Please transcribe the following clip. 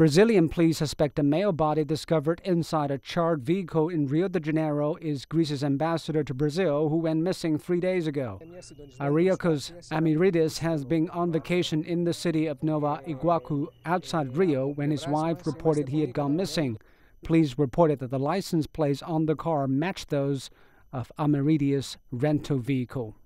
Brazilian police suspect a male body discovered inside a charred vehicle in Rio de Janeiro is Greece's ambassador to Brazil, who went missing three days ago. Kyriakos Amiridis has been on vacation in the city of Nova Iguacu outside Rio when his wife reported he had gone missing. Police reported that the license plates on the car matched those of Amiridis' rental vehicle.